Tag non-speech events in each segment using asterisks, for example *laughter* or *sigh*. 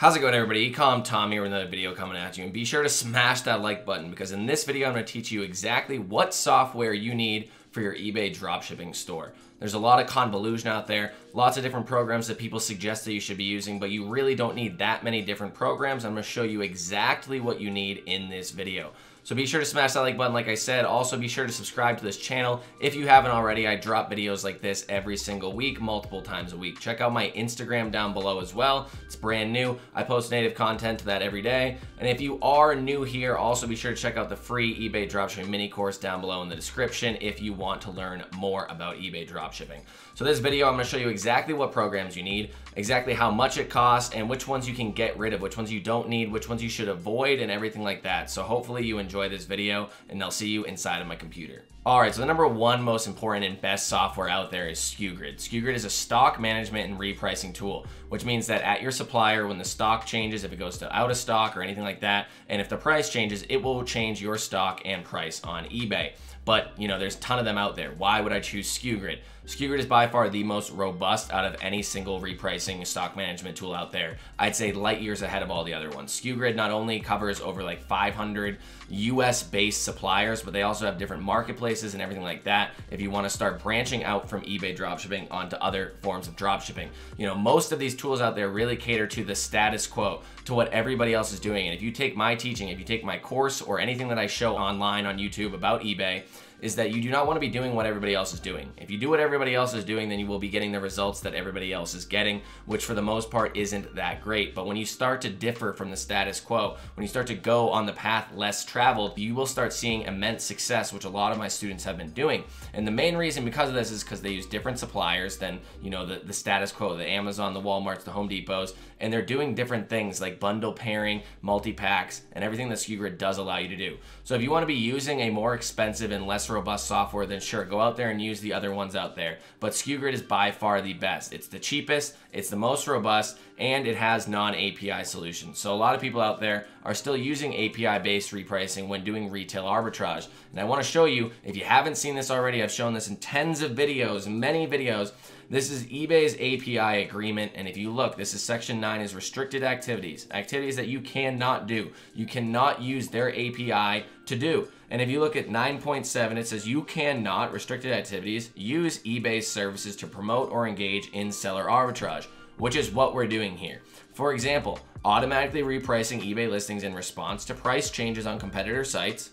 How's it going everybody? Ecom Tom here with another video coming at you and be sure to smash that like button because in this video I'm going to teach you exactly what software you need for your eBay dropshipping store. There's a lot of convolution out there, lots of different programs that people suggest that you should be using, but you really don't need that many different programs. I'm going to show you exactly what you need in this video. So be sure to smash that like button like I said. Also be sure to subscribe to this channel. If you haven't already, I drop videos like this every single week, multiple times a week. Check out my Instagram down below as well. It's brand new. I post native content to that every day. And if you are new here, also be sure to check out the free eBay dropshipping mini course down below in the description if you want to learn more about eBay dropshipping. So this video, I'm gonna show you exactly what programs you need, exactly how much it costs, and which ones you can get rid of, which ones you don't need, which ones you should avoid, and everything like that. So hopefully you enjoy this video, and I'll see you inside of my computer. All right, so the number one most important and best software out there is SKUGrid. SKUGrid is a stock management and repricing tool, which means that at your supplier, when the stock changes, if it goes to out of stock or anything like that, and if the price changes, it will change your stock and price on eBay. But, you know, there's a ton of them out there. Why would I choose SKUGrid? SKUGrid is by far the most robust out of any single repricing stock management tool out there. I'd say light years ahead of all the other ones. SKUGrid not only covers over like 500 US based suppliers, but they also have different marketplaces and everything like that if you want to start branching out from eBay dropshipping onto other forms of dropshipping. You know, most of these tools out there really cater to the status quo, to what everybody else is doing. And if you take my teaching, if you take my course or anything that I show online on YouTube about eBay, is that you do not want to be doing what everybody else is doing. If you do what everybody else is doing, then you will be getting the results that everybody else is getting, which for the most part isn't that great. But when you start to differ from the status quo, when you start to go on the path less traveled, you will start seeing immense success, which a lot of my students have been doing. And the main reason because of this is because they use different suppliers than, you know, the, the status quo, the Amazon, the Walmarts, the Home Depots, and they're doing different things like bundle pairing, multi-packs, and everything that SKUGrid does allow you to do. So if you want to be using a more expensive and less robust software, then sure, go out there and use the other ones out there. But SKUGrid is by far the best. It's the cheapest, it's the most robust, and it has non-API solutions. So a lot of people out there are still using API-based repricing when doing retail arbitrage. And I want to show you, if you haven't seen this already, I've shown this in tens of videos, many videos, this is eBay's API agreement, and if you look, this is section 9 is restricted activities, activities that you cannot do. You cannot use their API to do. And if you look at 9.7, it says you cannot, restricted activities, use eBay's services to promote or engage in seller arbitrage, which is what we're doing here. For example, automatically repricing eBay listings in response to price changes on competitor sites,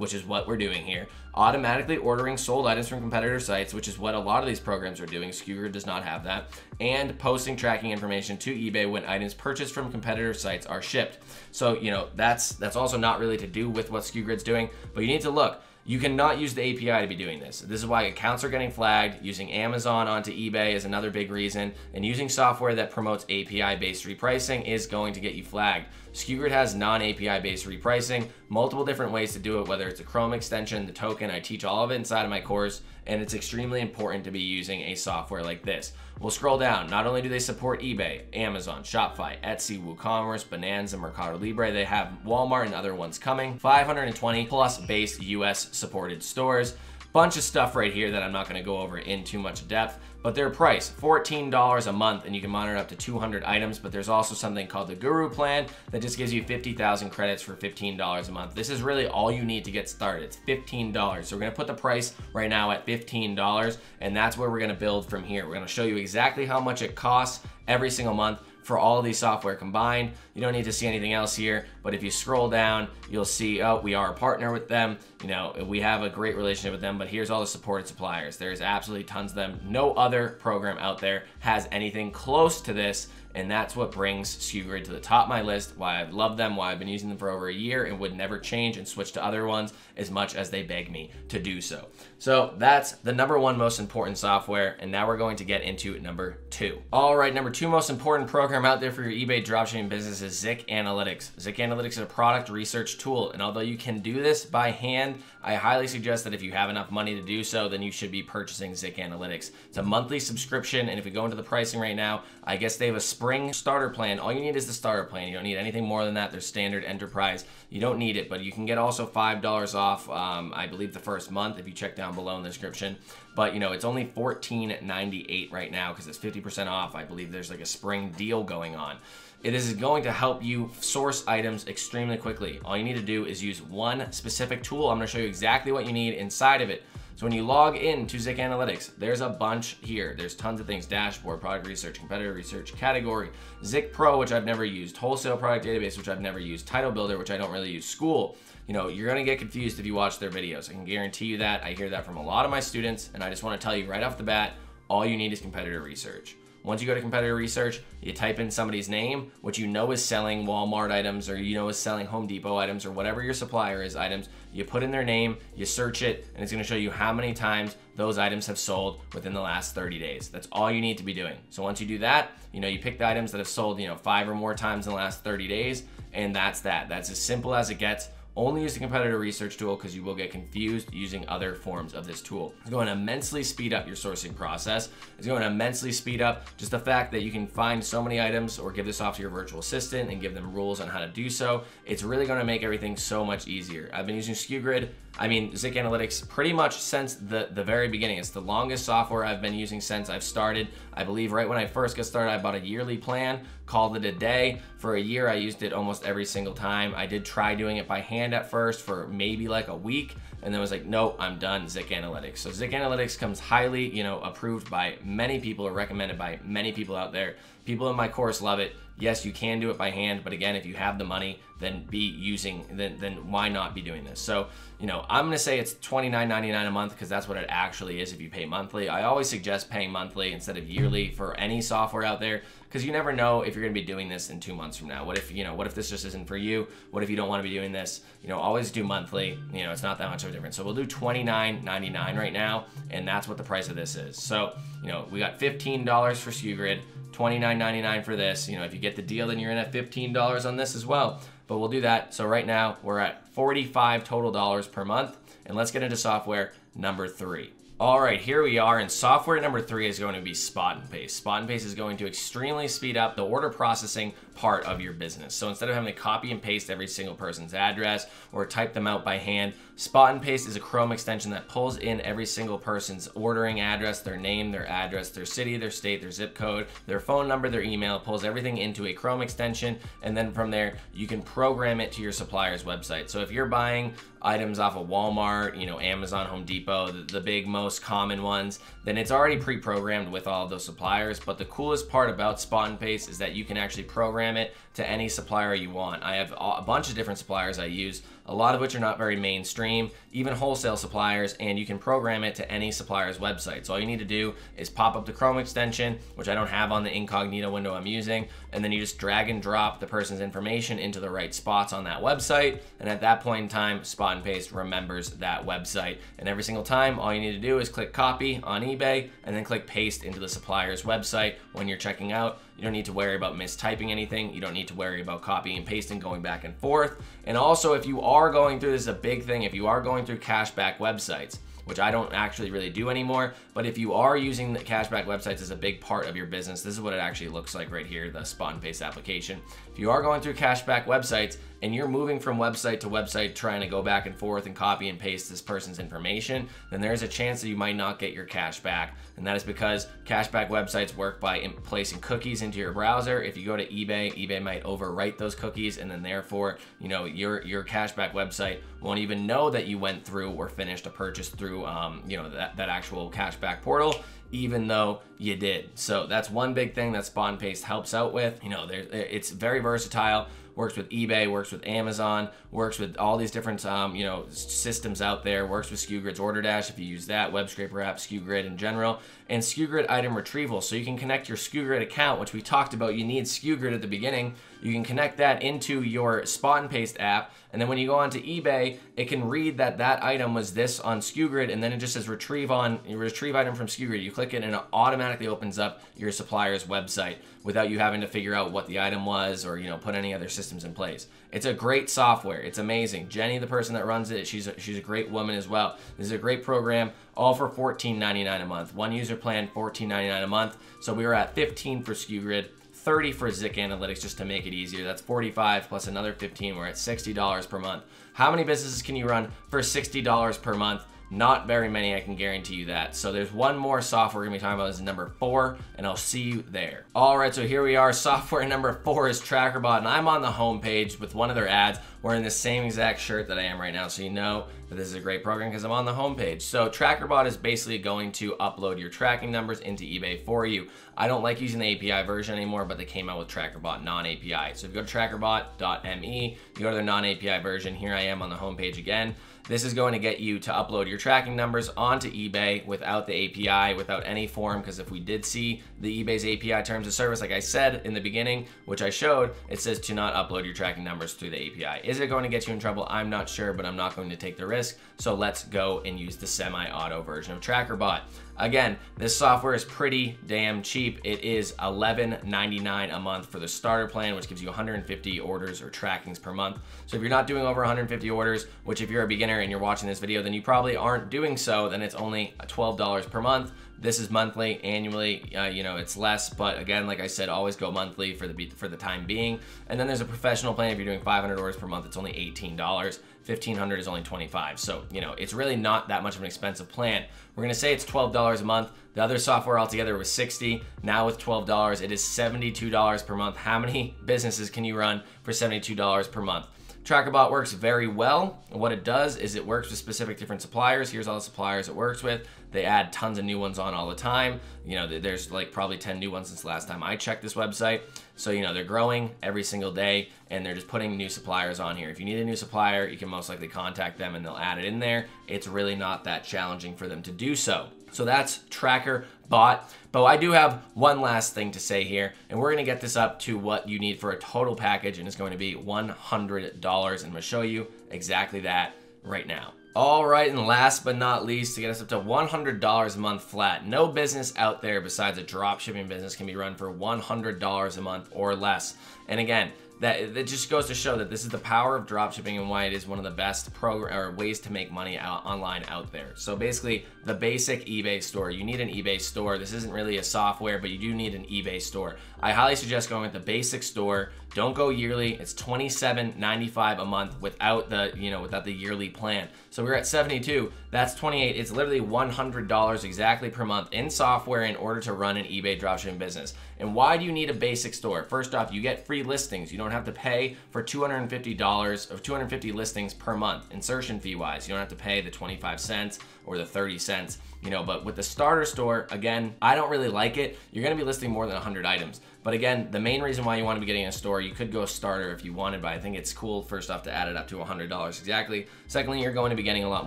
which is what we're doing here. Automatically ordering sold items from competitor sites, which is what a lot of these programs are doing. SKUGrid does not have that. And posting tracking information to eBay when items purchased from competitor sites are shipped. So, you know, that's that's also not really to do with what SKUGrid's doing, but you need to look. You cannot use the API to be doing this. This is why accounts are getting flagged. Using Amazon onto eBay is another big reason. And using software that promotes API-based repricing is going to get you flagged. SKUGrid has non-API based repricing, multiple different ways to do it, whether it's a Chrome extension, the token, I teach all of it inside of my course, and it's extremely important to be using a software like this. We'll scroll down. Not only do they support eBay, Amazon, Shopify, Etsy, WooCommerce, Bonanza, Mercado Libre, they have Walmart and other ones coming. 520 plus base US supported stores. Bunch of stuff right here that I'm not gonna go over in too much depth, but their price, $14 a month, and you can monitor up to 200 items, but there's also something called the Guru Plan that just gives you 50,000 credits for $15 a month. This is really all you need to get started. It's $15. So we're gonna put the price right now at $15, and that's where we're gonna build from here. We're gonna show you exactly how much it costs every single month for all of these software combined. You don't need to see anything else here, but if you scroll down, you'll see, oh, we are a partner with them. You know, we have a great relationship with them, but here's all the supported suppliers. There's absolutely tons of them. No other program out there has anything close to this and that's what brings SKUGrid to the top of my list, why I've loved them, why I've been using them for over a year and would never change and switch to other ones as much as they beg me to do so. So that's the number one most important software, and now we're going to get into number two. All right, number two most important program out there for your eBay dropshipping business is Zik Analytics. Zik Analytics is a product research tool, and although you can do this by hand, I highly suggest that if you have enough money to do so, then you should be purchasing Zik Analytics. It's a monthly subscription, and if we go into the pricing right now, I guess they have a spring starter plan. All you need is the starter plan. You don't need anything more than that. There's standard enterprise. You don't need it, but you can get also $5 off, um, I believe, the first month if you check down below in the description. But, you know, it's only $14.98 right now because it's 50% off. I believe there's like a spring deal going on. It is going to help you source items extremely quickly. All you need to do is use one specific tool. I'm gonna show you exactly what you need inside of it. So when you log in to Zik Analytics, there's a bunch here. There's tons of things, dashboard, product research, competitor research, category, Zik Pro, which I've never used, wholesale product database, which I've never used, title builder, which I don't really use, school. You know, you're gonna get confused if you watch their videos. I can guarantee you that. I hear that from a lot of my students, and I just wanna tell you right off the bat, all you need is competitor research. Once you go to competitor research, you type in somebody's name, which you know is selling Walmart items or you know is selling Home Depot items or whatever your supplier is items. You put in their name, you search it, and it's gonna show you how many times those items have sold within the last 30 days. That's all you need to be doing. So once you do that, you know, you pick the items that have sold, you know, five or more times in the last 30 days, and that's that. That's as simple as it gets. Only use the competitor research tool because you will get confused using other forms of this tool. It's going to immensely speed up your sourcing process. It's going to immensely speed up just the fact that you can find so many items or give this off to your virtual assistant and give them rules on how to do so. It's really going to make everything so much easier. I've been using SKUGrid I mean, Zik Analytics pretty much since the, the very beginning. It's the longest software I've been using since I've started. I believe right when I first got started, I bought a yearly plan, called it a day. For a year, I used it almost every single time. I did try doing it by hand at first for maybe like a week, and then was like, no, I'm done, Zik Analytics. So Zik Analytics comes highly, you know, approved by many people or recommended by many people out there. People in my course love it. Yes, you can do it by hand, but again, if you have the money, then be using, then, then why not be doing this? So, you know, I'm gonna say it's $29.99 a month because that's what it actually is if you pay monthly. I always suggest paying monthly instead of yearly for any software out there because you never know if you're gonna be doing this in two months from now. What if, you know, what if this just isn't for you? What if you don't wanna be doing this? You know, always do monthly. You know, it's not that much of a difference. So we'll do $29.99 right now, and that's what the price of this is. So, you know, we got $15 for SKUGrid, $29.99 for this. You know, if you get the deal, then you're in at $15 on this as well. But we'll do that. So right now we're at 45 total dollars per month. And let's get into software number three. All right, here we are, and software number three is going to be Spot N Paste. Spot N Paste is going to extremely speed up the order processing part of your business. So instead of having to copy and paste every single person's address or type them out by hand, Spot N Paste is a Chrome extension that pulls in every single person's ordering address, their name, their address, their city, their state, their zip code, their phone number, their email, pulls everything into a Chrome extension, and then from there, you can program it to your supplier's website. So if you're buying items off of Walmart, you know, Amazon, Home Depot, the, the big most common ones, then it's already pre-programmed with all those suppliers. But the coolest part about Spot N Paste is that you can actually program it to any supplier you want. I have a bunch of different suppliers I use a lot of which are not very mainstream, even wholesale suppliers, and you can program it to any supplier's website. So all you need to do is pop up the Chrome extension, which I don't have on the incognito window I'm using, and then you just drag and drop the person's information into the right spots on that website, and at that point in time, Spot N Paste remembers that website. And every single time, all you need to do is click copy on eBay, and then click paste into the supplier's website when you're checking out. You don't need to worry about mistyping anything. You don't need to worry about copying and pasting, going back and forth. And also, if you are going through, this is a big thing, if you are going through cashback websites, which I don't actually really do anymore. But if you are using the cashback websites as a big part of your business, this is what it actually looks like right here, the Spot N Paste application. If you are going through cashback websites and you're moving from website to website trying to go back and forth and copy and paste this person's information, then there's a chance that you might not get your cash back. And that is because cashback websites work by placing cookies into your browser. If you go to eBay, eBay might overwrite those cookies and then therefore, you know, your your cashback website won't even know that you went through or finished a purchase through um, you know, that, that actual cashback portal even though you did. So that's one big thing that and Paste helps out with. You know, there, it's very versatile. Works with eBay, works with Amazon, works with all these different um, you know systems out there. Works with SKUGrid's Order Dash if you use that, Web Scraper app, SKUGrid in general, and SKUGrid item retrieval. So you can connect your SKUGrid account, which we talked about. You need SKUGrid at the beginning. You can connect that into your Spot N Paste app, and then when you go onto eBay, it can read that that item was this on SKUGrid, and then it just says retrieve on retrieve item from SKUGrid. You click it, and it automatically opens up your supplier's website without you having to figure out what the item was or you know put any other systems in place. It's a great software. It's amazing. Jenny, the person that runs it, she's a, she's a great woman as well. This is a great program, all for $14.99 a month. One user plan, $14.99 a month. So we were at 15 for SKUGrid. 30 for Zik Analytics just to make it easier. That's 45 plus another 15. We're at $60 per month. How many businesses can you run for $60 per month? Not very many, I can guarantee you that. So there's one more software we're gonna be talking about is number four, and I'll see you there. All right, so here we are. *laughs* Software number four is TrackerBot, and I'm on the homepage with one of their ads wearing the same exact shirt that I am right now, so you know that this is a great program because I'm on the homepage. So TrackerBot is basically going to upload your tracking numbers into eBay for you. I don't like using the API version anymore, but they came out with TrackerBot non-API. So if you go to trackerbot.me, you go to their non-API version. Here I am on the homepage again. This is going to get you to upload your tracking numbers onto eBay without the API, without any form, because if we did see the eBay's API terms of service, like I said in the beginning, which I showed, it says to not upload your tracking numbers through the API. Is it going to get you in trouble? I'm not sure, but I'm not going to take the risk. So let's go and use the semi-auto version of TrackerBot. Again, this software is pretty damn cheap. It is $11.99 a month for the starter plan, which gives you 150 orders or trackings per month. So if you're not doing over 150 orders, which if you're a beginner and you're watching this video, then you probably aren't doing so, then it's only $12 per month. This is monthly, annually, uh, you know, it's less, but again, like I said, always go monthly for the for the time being. And then there's a professional plan. If you're doing 500 orders per month, it's only $18. 1500 is only 25. So, you know, it's really not that much of an expensive plan. We're going to say it's $12 a month. The other software altogether was 60. Now with $12, it is $72 per month. How many *laughs* businesses can you run for $72 per month? TrackerBot works very well. What it does is it works with specific different suppliers. Here's all the suppliers it works with. They add tons of new ones on all the time. You know, there's like probably 10 new ones since the last time I checked this website. So, you know, they're growing every single day and they're just putting new suppliers on here. If you need a new supplier, you can most likely contact them and they'll add it in there. It's really not that challenging for them to do so. So that's Tracker Bot. But I do have one last thing to say here, and we're gonna get this up to what you need for a total package, and it's going to be $100. And I'm gonna show you exactly that right now. All right, and last but not least, to get us up to $100 a month flat, no business out there besides a drop shipping business can be run for $100 a month or less. And again, that that just goes to show that this is the power of dropshipping and why it is one of the best program or ways to make money out online out there. So basically, the basic eBay store. You need an eBay store. This isn't really a software, but you do need an eBay store. I highly suggest going with the basic store. Don't go yearly. It's $27.95 a month without the you know without the yearly plan. So we're at 72. That's 28. It's literally $100 exactly per month in software in order to run an eBay dropshipping business. And why do you need a basic store? First off, you get free listings. You don't have to pay for $250 of 250 listings per month, insertion fee wise. You don't have to pay the 25 cents or the 30 cents, you know, but with the starter store, again, I don't really like it. You're gonna be listing more than 100 items. But again, the main reason why you want to be getting a store, you could go starter if you wanted, but I think it's cool first off to add it up to $100 exactly. Secondly, you're going to be getting a lot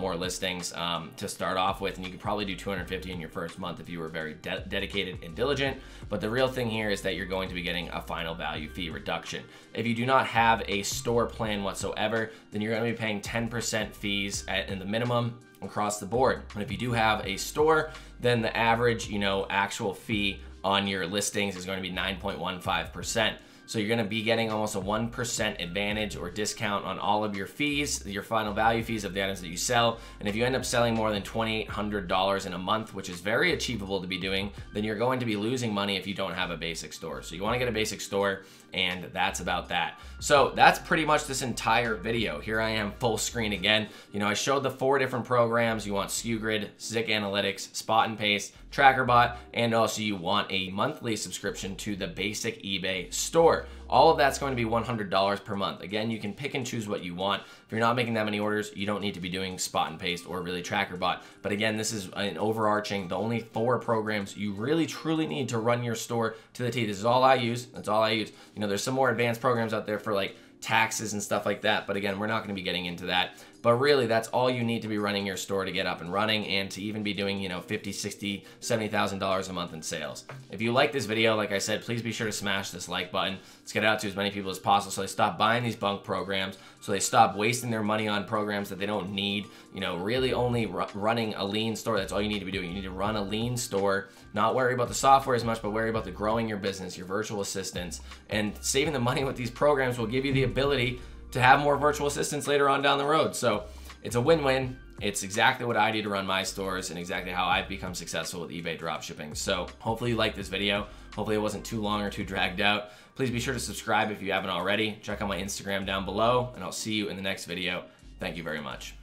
more listings um, to start off with, and you could probably do 250 in your first month if you were very de dedicated and diligent. But the real thing here is that you're going to be getting a final value fee reduction. If you do not have a store plan whatsoever, then you're going to be paying 10% fees at, in the minimum across the board. And if you do have a store, then the average, you know, actual fee on your listings is going to be 9.15%. So you're gonna be getting almost a 1% advantage or discount on all of your fees, your final value fees of the items that you sell. And if you end up selling more than $2,800 in a month, which is very achievable to be doing, then you're going to be losing money if you don't have a basic store. So you wanna get a basic store and that's about that. So that's pretty much this entire video. Here I am full screen again. You know, I showed the four different programs. You want SKU Zik Analytics, Spot N Paste, TrackerBot, and also you want a monthly subscription to the basic eBay store. All of that's going to be $100 per month. Again, you can pick and choose what you want. If you're not making that many orders, you don't need to be doing spot and paste or really tracker bot. But again, this is an overarching, the only four programs you really truly need to run your store to the T. This is all I use. That's all I use. You know, there's some more advanced programs out there for like taxes and stuff like that. But again, we're not going to be getting into that. But really, that's all you need to be running your store to get up and running and to even be doing, you know, 50, 60, $70,000 a month in sales. If you like this video, like I said, please be sure to smash this like button. Let's get it out to as many people as possible so they stop buying these bunk programs, so they stop wasting their money on programs that they don't need. You know, really only running a lean store, that's all you need to be doing. You need to run a lean store, not worry about the software as much, but worry about the growing your business, your virtual assistants, and saving the money with these programs will give you the ability to have more virtual assistants later on down the road. So it's a win-win. It's exactly what I do to run my stores and exactly how I've become successful with eBay dropshipping. So hopefully you like this video. Hopefully it wasn't too long or too dragged out. Please be sure to subscribe if you haven't already. Check out my Instagram down below and I'll see you in the next video. Thank you very much.